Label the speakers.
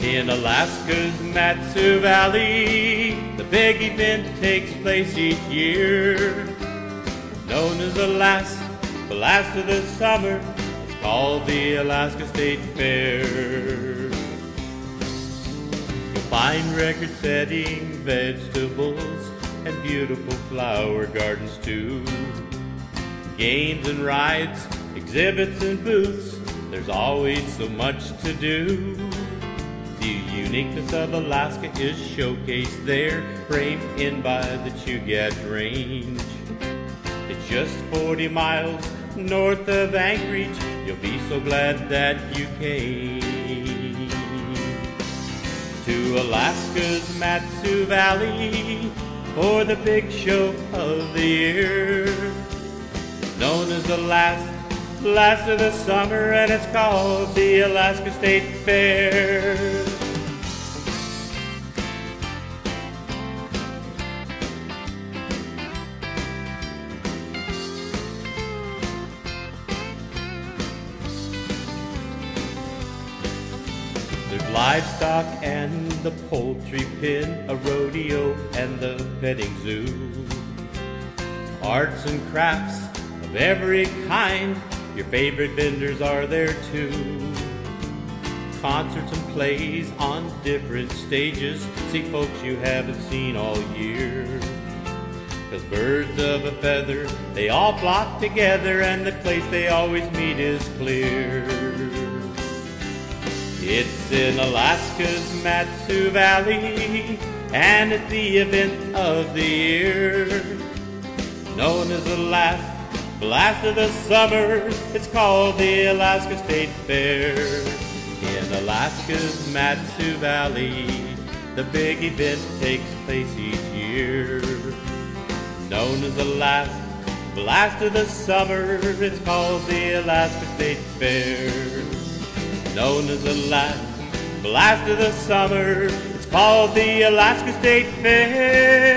Speaker 1: In Alaska's Mat-Su Valley, the big event takes place each year. Known as the last, the last of the summer, it's called the Alaska State Fair. You'll find record-setting vegetables and beautiful flower gardens too. Games and rides, exhibits and booths, there's always so much to do. The uniqueness of Alaska is showcased there, framed in by the Chugach Range. It's just 40 miles north of Anchorage. You'll be so glad that you came to Alaska's Mat-Su Valley for the big show of the year. Known as the last last of the summer, and it's called the Alaska State Fair. There's livestock and the poultry pen, a rodeo and the petting zoo. Arts and crafts of every kind, your favorite vendors are there too. Concerts and plays on different stages, see folks you haven't seen all year. Cause birds of a feather, they all flock together, and the place they always meet is clear. It's in Alaska's Mat-Su Valley, and it's the event of the year. Known as the last blast of the summer, it's called the Alaska State Fair. In Alaska's Mat-Su Valley, the big event takes place each year. Known as the last blast of the summer, it's called the Alaska State Fair known as the last blast of the summer. It's called the Alaska State Fair.